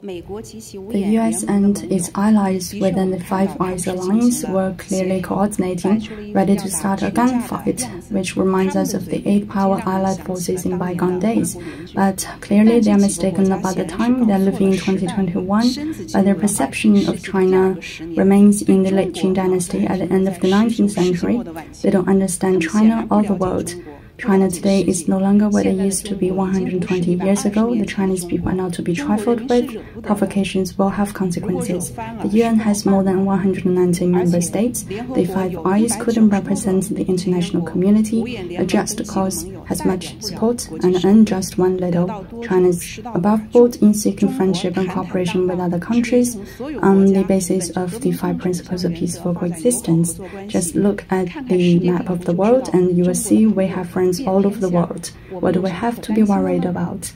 The US and its allies within the Five Eyes alliance were clearly coordinating, ready to start a gunfight, which reminds us of the eight power allied forces in bygone days. But clearly they are mistaken about the time they are living in 2021, but their perception of China remains in the late Qing dynasty at the end of the 19th century. They don't understand China or the world. China today is no longer what it used to be 120 years ago. The Chinese people are not to be trifled with. Provocations will have consequences. The UN has more than 190 member states. The Five Eyes couldn't represent the international community. A just cause has much support, and an unjust one little. China is above board in seeking friendship and cooperation with other countries on the basis of the five principles of peaceful coexistence. Just look at the map of the world, and you will see we have friends all over the world. What do we have to be worried about?